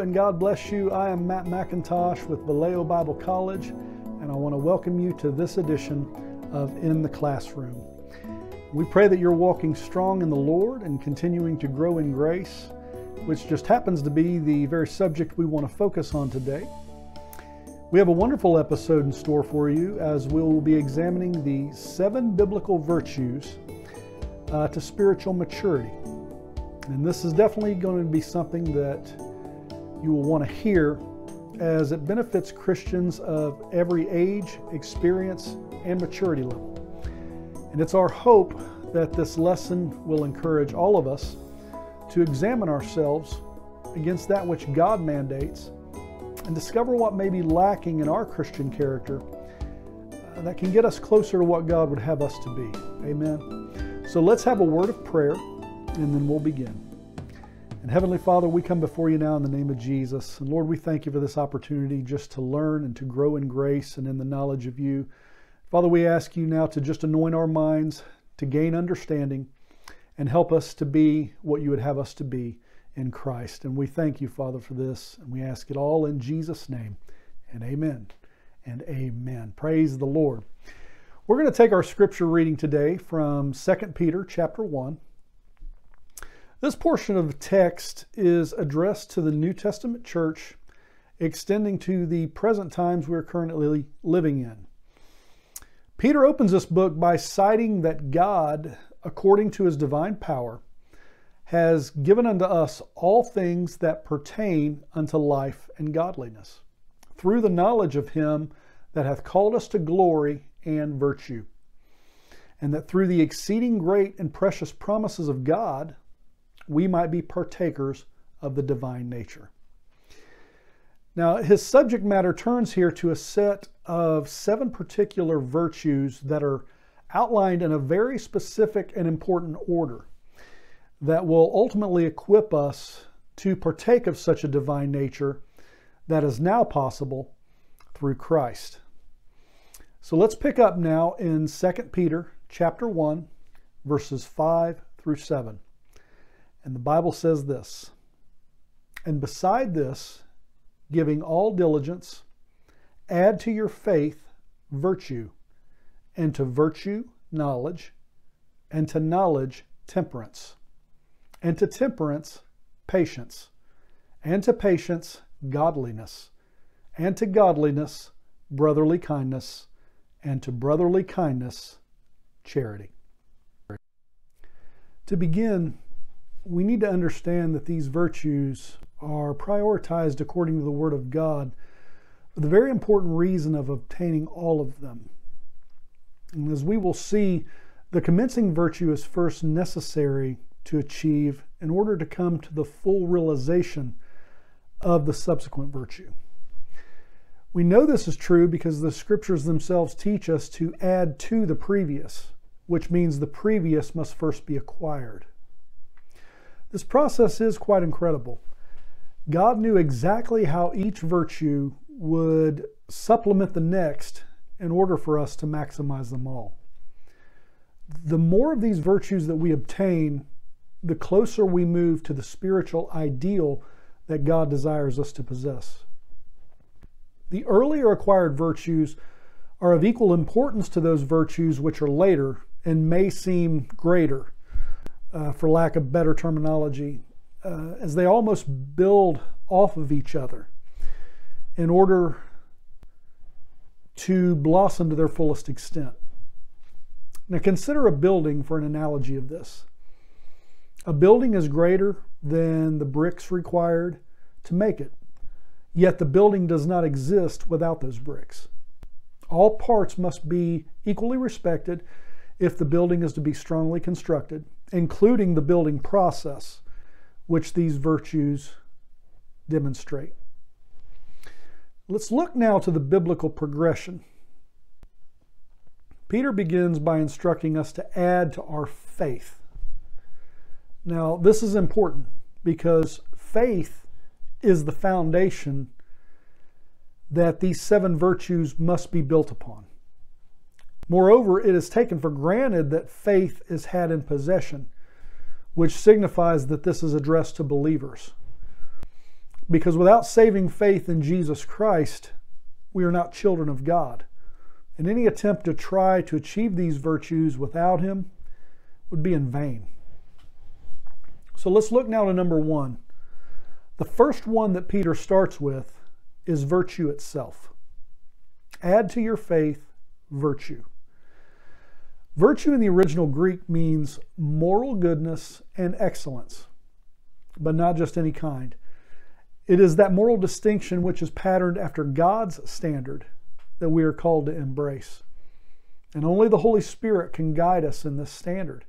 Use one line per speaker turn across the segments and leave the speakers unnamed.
And God bless you. I am Matt McIntosh with Vallejo Bible College, and I want to welcome you to this edition of In the Classroom. We pray that you're walking strong in the Lord and continuing to grow in grace, which just happens to be the very subject we want to focus on today. We have a wonderful episode in store for you as we'll be examining the seven biblical virtues uh, to spiritual maturity. And this is definitely going to be something that you will want to hear as it benefits Christians of every age, experience, and maturity level. And it's our hope that this lesson will encourage all of us to examine ourselves against that which God mandates and discover what may be lacking in our Christian character uh, that can get us closer to what God would have us to be. Amen. So let's have a word of prayer and then we'll begin. And Heavenly Father, we come before you now in the name of Jesus. And Lord, we thank you for this opportunity just to learn and to grow in grace and in the knowledge of you. Father, we ask you now to just anoint our minds, to gain understanding, and help us to be what you would have us to be in Christ. And we thank you, Father, for this. And we ask it all in Jesus' name. And amen and amen. Praise the Lord. We're going to take our scripture reading today from 2 Peter chapter 1 this portion of text is addressed to the New Testament church, extending to the present times we're currently living in. Peter opens this book by citing that God, according to his divine power, has given unto us all things that pertain unto life and godliness, through the knowledge of him that hath called us to glory and virtue, and that through the exceeding great and precious promises of God, we might be partakers of the divine nature. Now, his subject matter turns here to a set of seven particular virtues that are outlined in a very specific and important order that will ultimately equip us to partake of such a divine nature that is now possible through Christ. So let's pick up now in 2 Peter chapter 1 verses 5 through 7. And the Bible says this And beside this, giving all diligence, add to your faith virtue, and to virtue, knowledge, and to knowledge, temperance, and to temperance, patience, and to patience, godliness, and to godliness, brotherly kindness, and to brotherly kindness, charity. To begin, we need to understand that these virtues are prioritized according to the Word of God for the very important reason of obtaining all of them. And as we will see, the commencing virtue is first necessary to achieve in order to come to the full realization of the subsequent virtue. We know this is true because the scriptures themselves teach us to add to the previous, which means the previous must first be acquired. This process is quite incredible. God knew exactly how each virtue would supplement the next in order for us to maximize them all. The more of these virtues that we obtain, the closer we move to the spiritual ideal that God desires us to possess. The earlier acquired virtues are of equal importance to those virtues which are later and may seem greater uh, for lack of better terminology, uh, as they almost build off of each other in order to blossom to their fullest extent. Now, consider a building for an analogy of this. A building is greater than the bricks required to make it, yet the building does not exist without those bricks. All parts must be equally respected if the building is to be strongly constructed including the building process, which these virtues demonstrate. Let's look now to the biblical progression. Peter begins by instructing us to add to our faith. Now, this is important because faith is the foundation that these seven virtues must be built upon. Moreover, it is taken for granted that faith is had in possession, which signifies that this is addressed to believers. Because without saving faith in Jesus Christ, we are not children of God. And any attempt to try to achieve these virtues without Him would be in vain. So let's look now to number one. The first one that Peter starts with is virtue itself. Add to your faith virtue. Virtue in the original Greek means moral goodness and excellence, but not just any kind. It is that moral distinction which is patterned after God's standard that we are called to embrace. And only the Holy Spirit can guide us in this standard,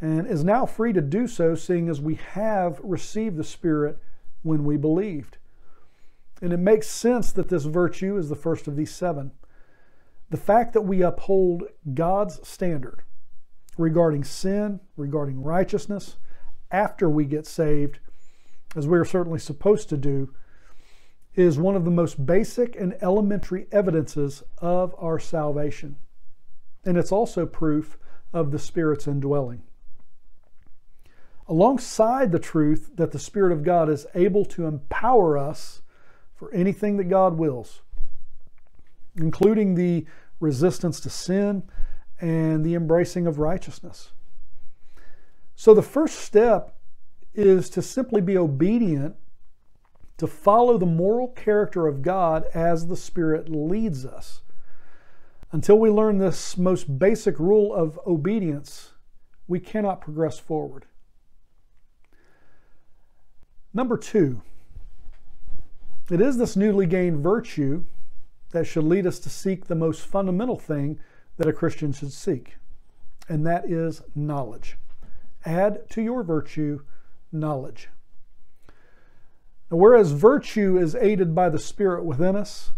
and is now free to do so, seeing as we have received the Spirit when we believed. And it makes sense that this virtue is the first of these seven. The fact that we uphold God's standard regarding sin, regarding righteousness, after we get saved, as we are certainly supposed to do, is one of the most basic and elementary evidences of our salvation. And it's also proof of the Spirit's indwelling. Alongside the truth that the Spirit of God is able to empower us for anything that God wills, including the resistance to sin and the embracing of righteousness. So the first step is to simply be obedient to follow the moral character of God as the Spirit leads us. Until we learn this most basic rule of obedience, we cannot progress forward. Number two, it is this newly gained virtue that should lead us to seek the most fundamental thing that a Christian should seek, and that is knowledge. Add to your virtue knowledge. Now, whereas virtue is aided by the Spirit within us,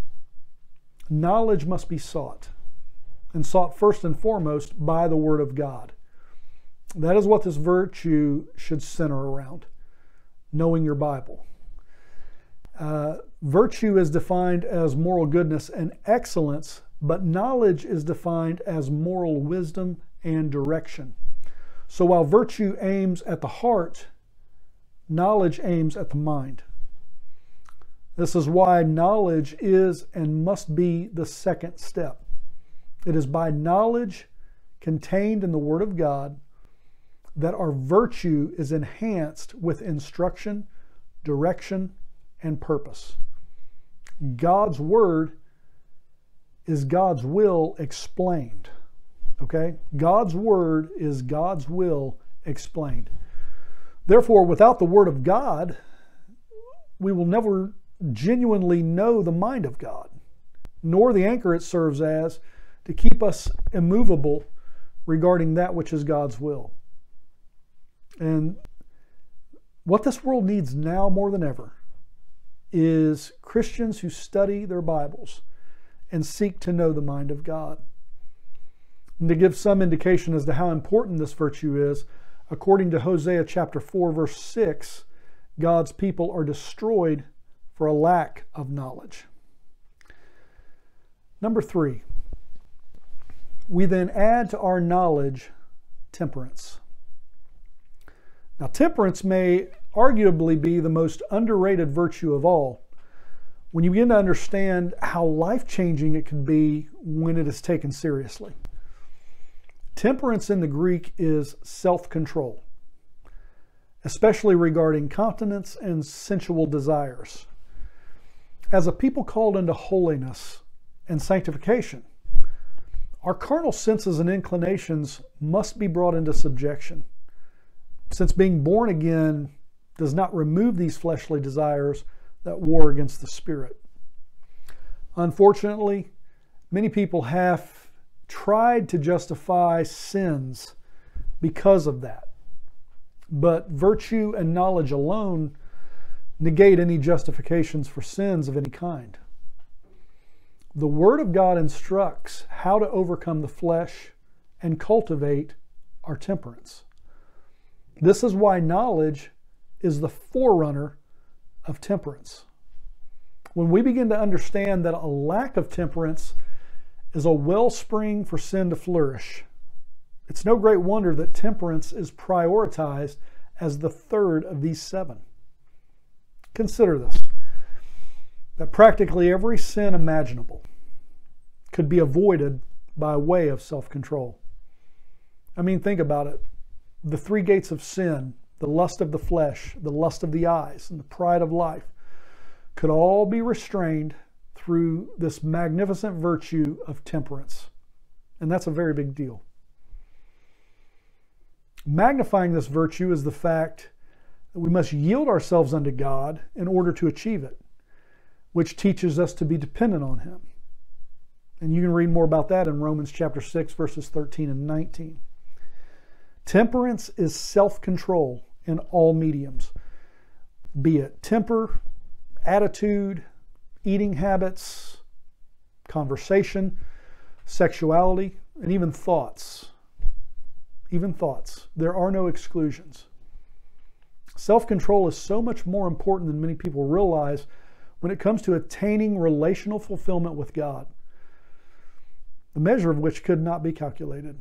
knowledge must be sought, and sought first and foremost by the Word of God. That is what this virtue should center around knowing your Bible. Uh, virtue is defined as moral goodness and excellence, but knowledge is defined as moral wisdom and direction. So while virtue aims at the heart, knowledge aims at the mind. This is why knowledge is and must be the second step. It is by knowledge contained in the Word of God that our virtue is enhanced with instruction, direction, and purpose. God's Word is God's will explained. Okay? God's Word is God's will explained. Therefore, without the Word of God, we will never genuinely know the mind of God, nor the anchor it serves as to keep us immovable regarding that which is God's will. And what this world needs now more than ever is Christians who study their Bibles and seek to know the mind of God. And to give some indication as to how important this virtue is, according to Hosea chapter 4 verse 6, God's people are destroyed for a lack of knowledge. Number three, we then add to our knowledge temperance. Now, temperance may arguably be the most underrated virtue of all when you begin to understand how life changing it can be when it is taken seriously. Temperance in the Greek is self control, especially regarding continence and sensual desires as a people called into holiness and sanctification, our carnal senses and inclinations must be brought into subjection. Since being born again does not remove these fleshly desires that war against the spirit. Unfortunately, many people have tried to justify sins because of that. But virtue and knowledge alone negate any justifications for sins of any kind. The Word of God instructs how to overcome the flesh and cultivate our temperance. This is why knowledge is the forerunner of temperance. When we begin to understand that a lack of temperance is a wellspring for sin to flourish, it's no great wonder that temperance is prioritized as the third of these seven. Consider this that practically every sin imaginable could be avoided by way of self control. I mean, think about it. The three gates of sin, the lust of the flesh, the lust of the eyes, and the pride of life, could all be restrained through this magnificent virtue of temperance. And that's a very big deal. Magnifying this virtue is the fact that we must yield ourselves unto God in order to achieve it, which teaches us to be dependent on Him. And you can read more about that in Romans chapter 6, verses 13 and 19. Temperance is self control in all mediums, be it temper, attitude, eating habits, conversation, sexuality, and even thoughts. Even thoughts. There are no exclusions. Self control is so much more important than many people realize when it comes to attaining relational fulfillment with God, the measure of which could not be calculated.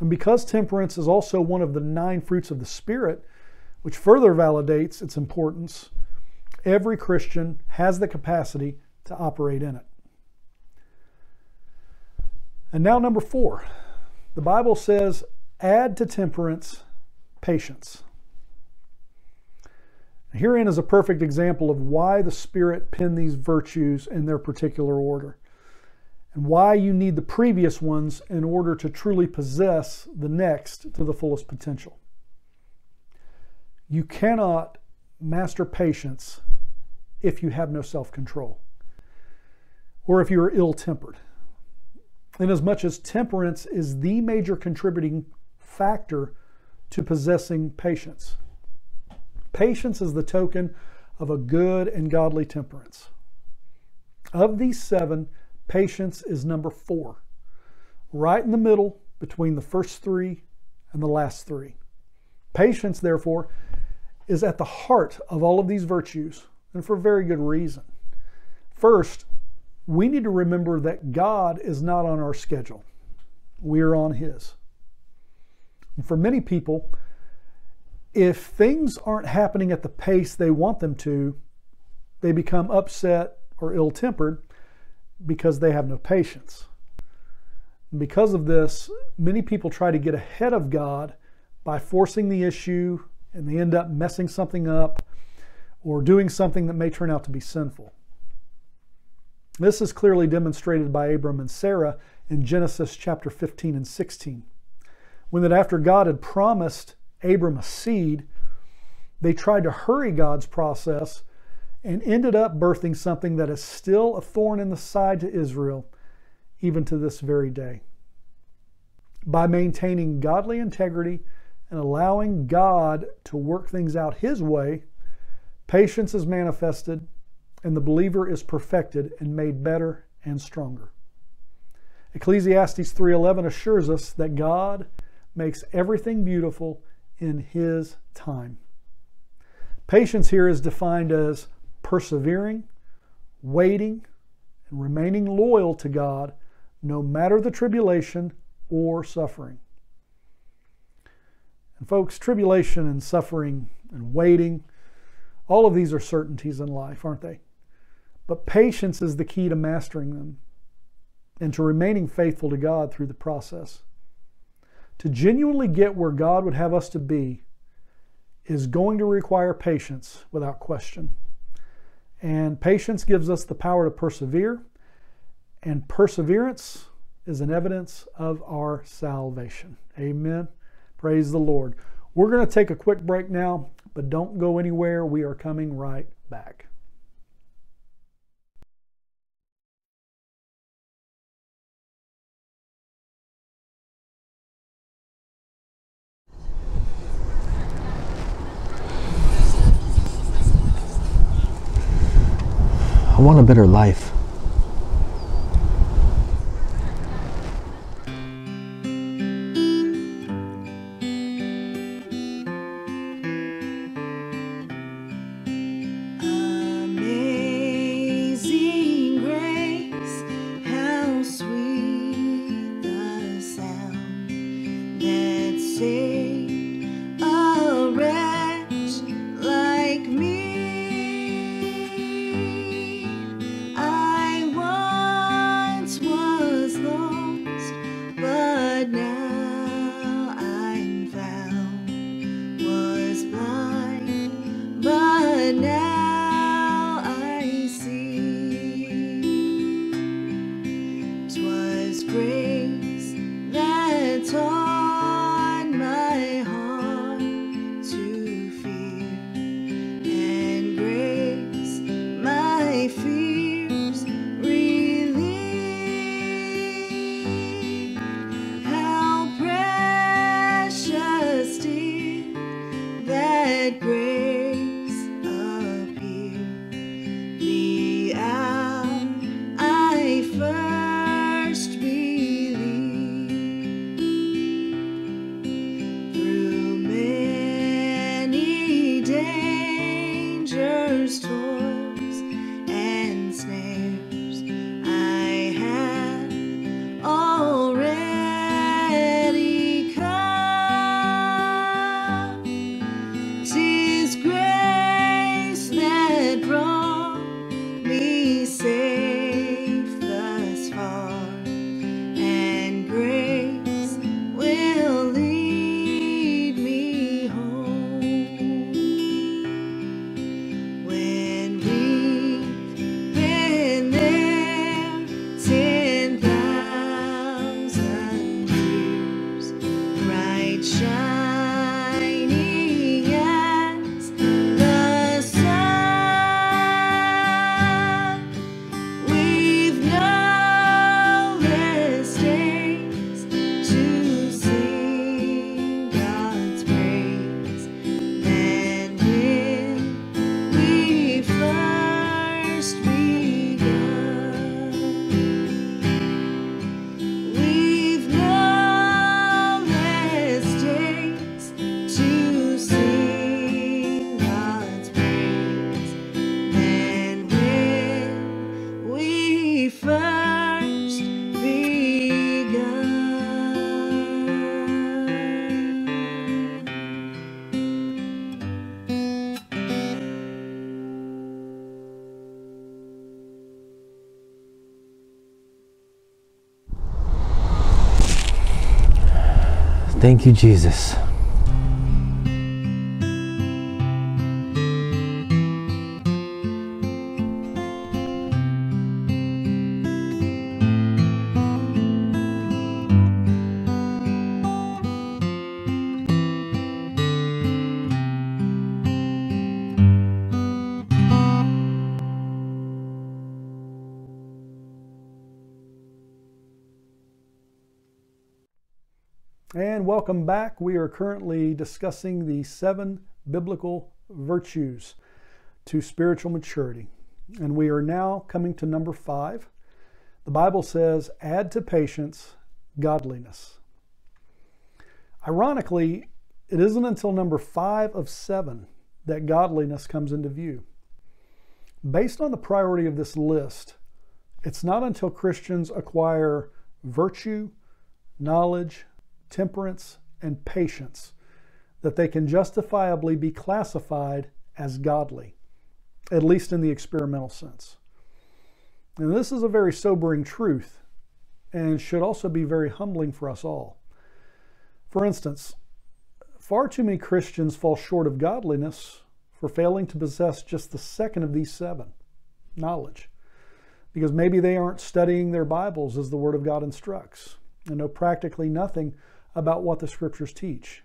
And because temperance is also one of the nine fruits of the Spirit, which further validates its importance, every Christian has the capacity to operate in it. And now, number four, the Bible says, add to temperance patience. Herein is a perfect example of why the Spirit penned these virtues in their particular order and why you need the previous ones in order to truly possess the next to the fullest potential. You cannot master patience if you have no self control or if you are ill tempered. Inasmuch as temperance is the major contributing factor to possessing patience. Patience is the token of a good and godly temperance. Of these seven, Patience is number four, right in the middle between the first three and the last three. Patience, therefore, is at the heart of all of these virtues, and for a very good reason. First, we need to remember that God is not on our schedule, we are on His. And for many people, if things aren't happening at the pace they want them to, they become upset or ill tempered because they have no patience. Because of this, many people try to get ahead of God by forcing the issue and they end up messing something up or doing something that may turn out to be sinful. This is clearly demonstrated by Abram and Sarah in Genesis chapter 15 and 16. When that after God had promised Abram a seed, they tried to hurry God's process and ended up birthing something that is still a thorn in the side to Israel, even to this very day. By maintaining godly integrity and allowing God to work things out His way, patience is manifested and the believer is perfected and made better and stronger. Ecclesiastes 3:11 assures us that God makes everything beautiful in his time. Patience here is defined as persevering, waiting, and remaining loyal to God no matter the tribulation or suffering. And, folks, tribulation and suffering and waiting, all of these are certainties in life, aren't they? But patience is the key to mastering them and to remaining faithful to God through the process. To genuinely get where God would have us to be is going to require patience without question. And patience gives us the power to persevere, and perseverance is an evidence of our salvation. Amen. Praise the Lord. We're going to take a quick break now, but don't go anywhere. We are coming right back.
I want a better life. Thank you, Jesus.
Welcome back. We are currently discussing the seven biblical virtues to spiritual maturity. And we are now coming to number five. The Bible says, add to patience godliness. Ironically, it isn't until number five of seven that godliness comes into view. Based on the priority of this list, it's not until Christians acquire virtue, knowledge, temperance, and patience that they can justifiably be classified as godly, at least in the experimental sense. And this is a very sobering truth and should also be very humbling for us all. For instance, far too many Christians fall short of godliness for failing to possess just the second of these seven knowledge. Because maybe they aren't studying their Bibles as the Word of God instructs and know practically nothing about what the scriptures teach.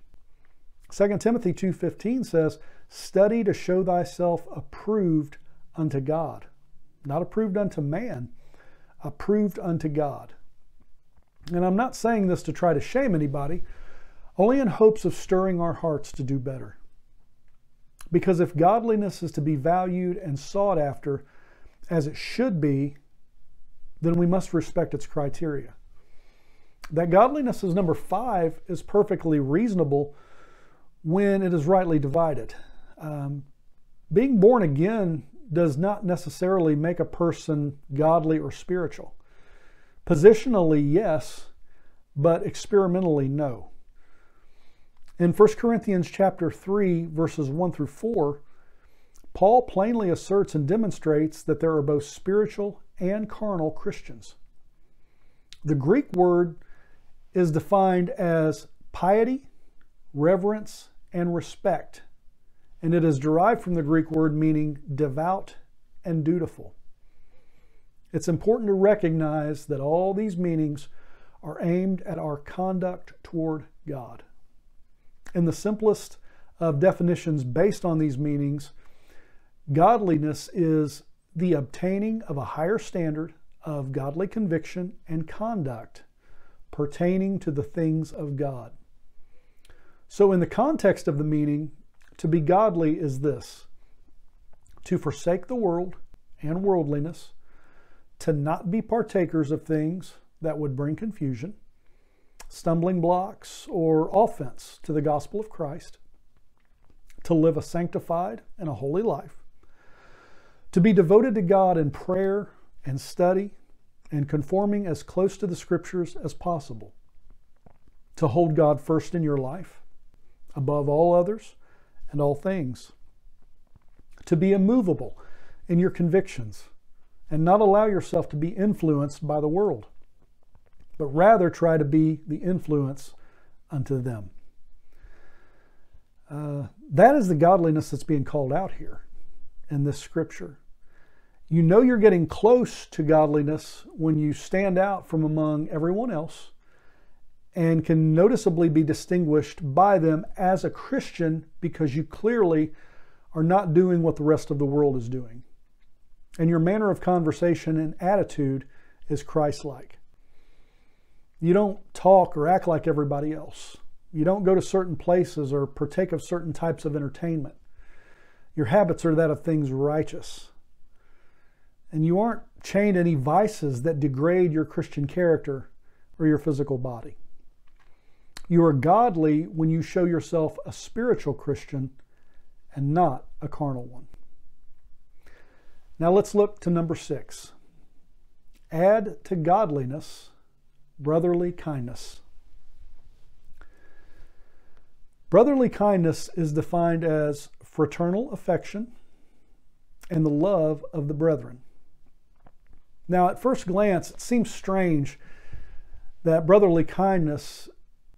2 Timothy 2:15 says, "Study to show thyself approved unto God." Not approved unto man, approved unto God. And I'm not saying this to try to shame anybody, only in hopes of stirring our hearts to do better. Because if godliness is to be valued and sought after as it should be, then we must respect its criteria. That godliness is number five is perfectly reasonable when it is rightly divided. Um, being born again does not necessarily make a person godly or spiritual. Positionally, yes, but experimentally, no. In 1 Corinthians chapter 3, verses 1 through 4, Paul plainly asserts and demonstrates that there are both spiritual and carnal Christians. The Greek word is defined as piety, reverence, and respect, and it is derived from the Greek word meaning devout and dutiful. It's important to recognize that all these meanings are aimed at our conduct toward God. In the simplest of definitions based on these meanings, godliness is the obtaining of a higher standard of godly conviction and conduct pertaining to the things of God. So, in the context of the meaning, to be godly is this to forsake the world and worldliness, to not be partakers of things that would bring confusion, stumbling blocks, or offense to the gospel of Christ, to live a sanctified and a holy life, to be devoted to God in prayer and study and conforming as close to the scriptures as possible, to hold God first in your life, above all others and all things, to be immovable in your convictions and not allow yourself to be influenced by the world, but rather try to be the influence unto them. Uh, that is the godliness that's being called out here in this scripture. You know you're getting close to godliness when you stand out from among everyone else and can noticeably be distinguished by them as a Christian because you clearly are not doing what the rest of the world is doing. And your manner of conversation and attitude is Christ like. You don't talk or act like everybody else. You don't go to certain places or partake of certain types of entertainment. Your habits are that of things righteous and you aren't chained to any vices that degrade your Christian character or your physical body. You are godly when you show yourself a spiritual Christian and not a carnal one. Now let's look to number six. Add to godliness brotherly kindness. Brotherly kindness is defined as fraternal affection and the love of the brethren. Now, at first glance, it seems strange that brotherly kindness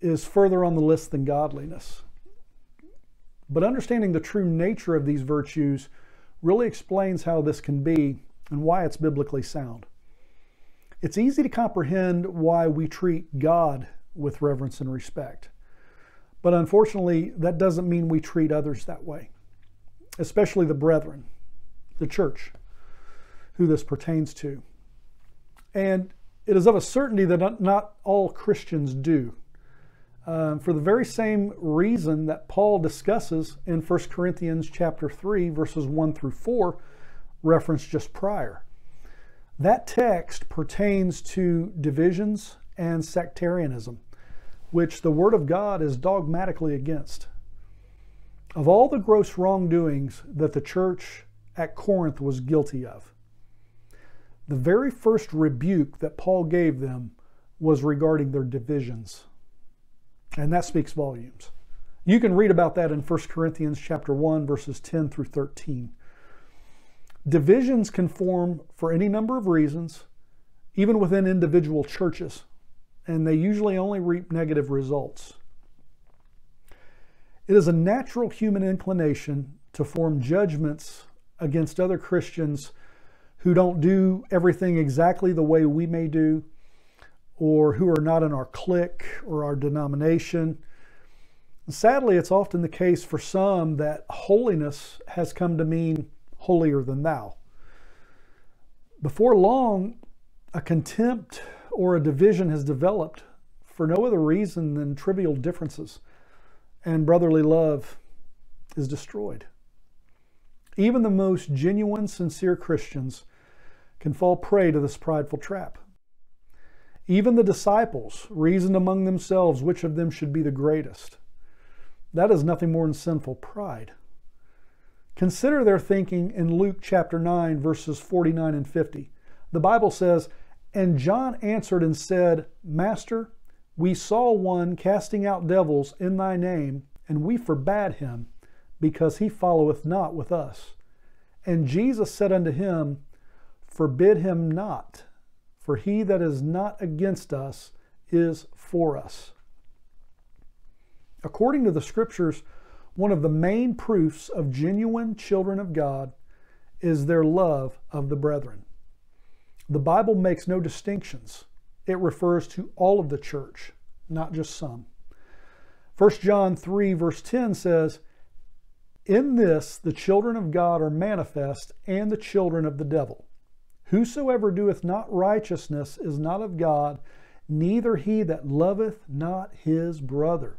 is further on the list than godliness. But understanding the true nature of these virtues really explains how this can be and why it's biblically sound. It's easy to comprehend why we treat God with reverence and respect. But unfortunately, that doesn't mean we treat others that way, especially the brethren, the church, who this pertains to. And it is of a certainty that not all Christians do. Um, for the very same reason that Paul discusses in 1 Corinthians chapter 3, verses 1 through 4, referenced just prior. That text pertains to divisions and sectarianism, which the Word of God is dogmatically against. Of all the gross wrongdoings that the church at Corinth was guilty of, the very first rebuke that Paul gave them was regarding their divisions. And that speaks volumes. You can read about that in 1 Corinthians chapter 1 verses 10 through 13. Divisions can form for any number of reasons, even within individual churches, and they usually only reap negative results. It is a natural human inclination to form judgments against other Christians who don't do everything exactly the way we may do, or who are not in our clique or our denomination. Sadly, it's often the case for some that holiness has come to mean holier than thou. Before long, a contempt or a division has developed for no other reason than trivial differences, and brotherly love is destroyed. Even the most genuine, sincere Christians can fall prey to this prideful trap. Even the disciples reasoned among themselves which of them should be the greatest. That is nothing more than sinful pride. Consider their thinking in Luke chapter 9, verses 49 and 50. The Bible says, And John answered and said, Master, we saw one casting out devils in thy name, and we forbade him, because he followeth not with us. And Jesus said unto him, Forbid him not, for he that is not against us is for us. According to the scriptures, one of the main proofs of genuine children of God is their love of the brethren. The Bible makes no distinctions. It refers to all of the church, not just some. 1 John 3, verse 10 says, In this the children of God are manifest, and the children of the devil. Whosoever doeth not righteousness is not of God, neither he that loveth not his brother.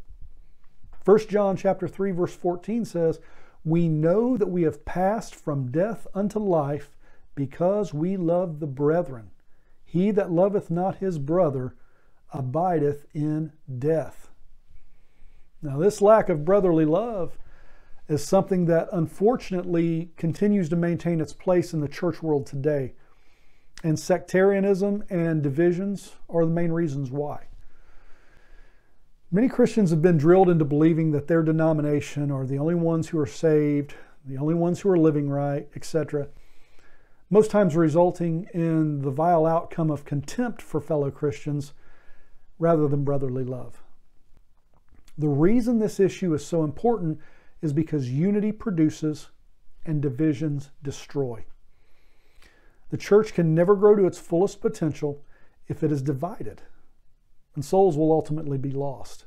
1 John chapter 3 verse 14 says, "We know that we have passed from death unto life because we love the brethren. He that loveth not his brother abideth in death." Now, this lack of brotherly love is something that unfortunately continues to maintain its place in the church world today. And sectarianism and divisions are the main reasons why. Many Christians have been drilled into believing that their denomination are the only ones who are saved, the only ones who are living right, etc. Most times resulting in the vile outcome of contempt for fellow Christians rather than brotherly love. The reason this issue is so important is because unity produces and divisions destroy. The church can never grow to its fullest potential if it is divided, and souls will ultimately be lost.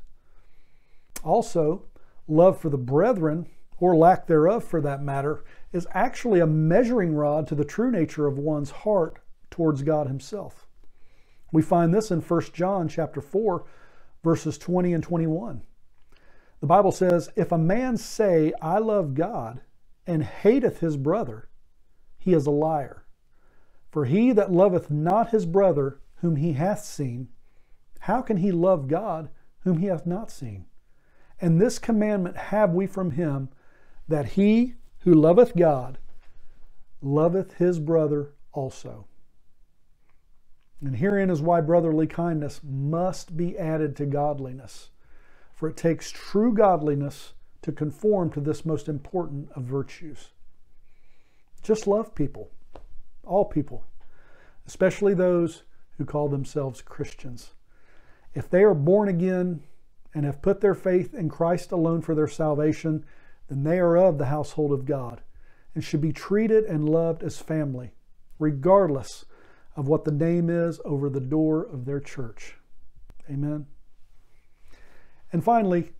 Also, love for the brethren, or lack thereof for that matter, is actually a measuring rod to the true nature of one's heart towards God himself. We find this in 1 John chapter 4 verses 20 and 21. The Bible says, If a man say, I love God, and hateth his brother, he is a liar. For he that loveth not his brother whom he hath seen, how can he love God whom he hath not seen? And this commandment have we from him, that he who loveth God loveth his brother also. And herein is why brotherly kindness must be added to godliness for it takes true godliness to conform to this most important of virtues. Just love people, all people, especially those who call themselves Christians. If they are born again and have put their faith in Christ alone for their salvation, then they are of the household of God and should be treated and loved as family, regardless of what the name is over the door of their church. Amen. And finally,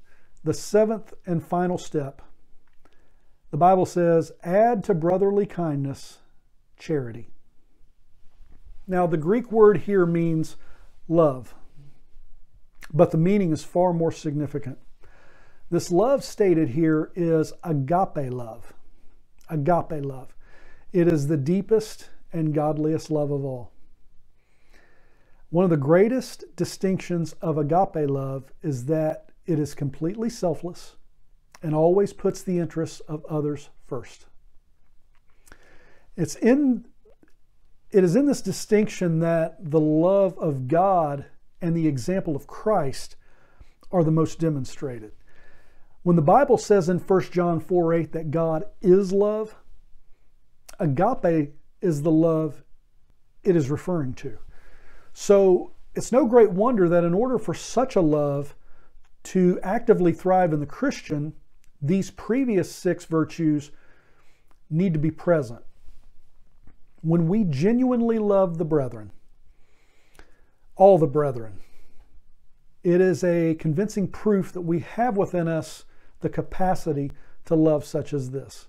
the seventh and final step. The Bible says, add to brotherly kindness charity. Now, the Greek word here means love, but the meaning is far more significant. This love stated here is agape love. Agape love. It is the deepest and godliest love of all. One of the greatest distinctions of agape love is that it is completely selfless and always puts the interests of others first. It's in it is in this distinction that the love of God and the example of Christ are the most demonstrated. When the Bible says in 1 John 4 8 that God is love, agape is the love it is referring to. So it's no great wonder that in order for such a love to actively thrive in the Christian, these previous six virtues need to be present. When we genuinely love the brethren, all the brethren, it is a convincing proof that we have within us the capacity to love such as this.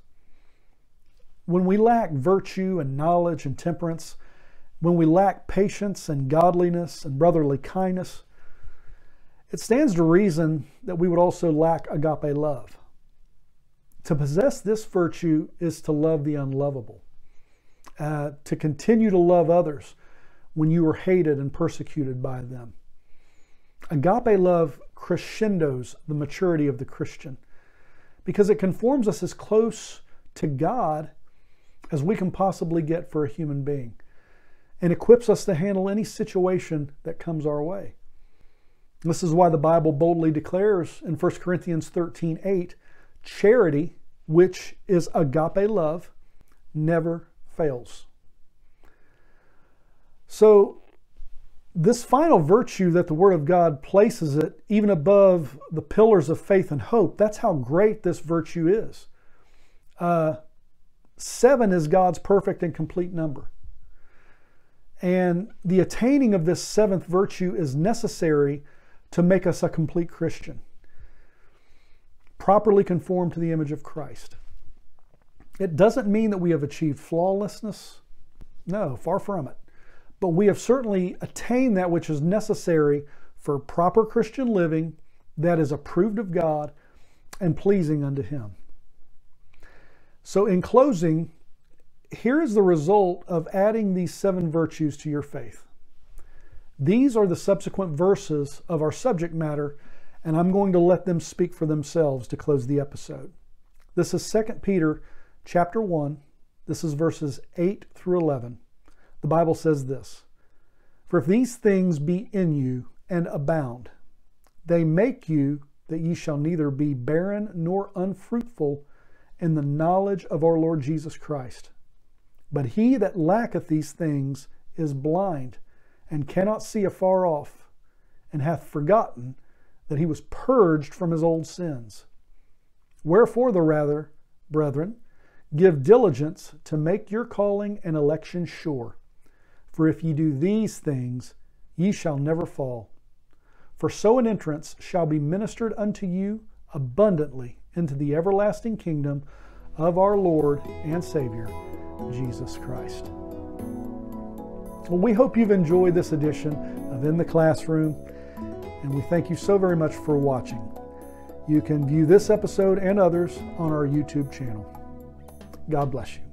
When we lack virtue and knowledge and temperance, when we lack patience and godliness and brotherly kindness, it stands to reason that we would also lack agape love. To possess this virtue is to love the unlovable, uh, to continue to love others when you are hated and persecuted by them. Agape love crescendos the maturity of the Christian because it conforms us as close to God as we can possibly get for a human being and equips us to handle any situation that comes our way. This is why the Bible boldly declares in 1 Corinthians 13 8, charity, which is agape love, never fails. So, this final virtue that the Word of God places it even above the pillars of faith and hope, that's how great this virtue is. Uh, seven is God's perfect and complete number. And the attaining of this seventh virtue is necessary to make us a complete Christian, properly conformed to the image of Christ. It doesn't mean that we have achieved flawlessness. No, far from it. But we have certainly attained that which is necessary for proper Christian living that is approved of God and pleasing unto Him. So, in closing, here is the result of adding these seven virtues to your faith. These are the subsequent verses of our subject matter, and I'm going to let them speak for themselves to close the episode. This is 2 Peter chapter 1. This is verses 8 through 11. The Bible says this For if these things be in you and abound, they make you that ye shall neither be barren nor unfruitful in the knowledge of our Lord Jesus Christ. But he that lacketh these things is blind, and cannot see afar off, and hath forgotten that he was purged from his old sins. Wherefore, the rather, brethren, give diligence to make your calling and election sure. For if ye do these things, ye shall never fall. For so an entrance shall be ministered unto you abundantly into the everlasting kingdom of our Lord and Savior, Jesus Christ. Well, we hope you've enjoyed this edition of In the Classroom, and we thank you so very much for watching. You can view this episode and others on our YouTube channel. God bless you.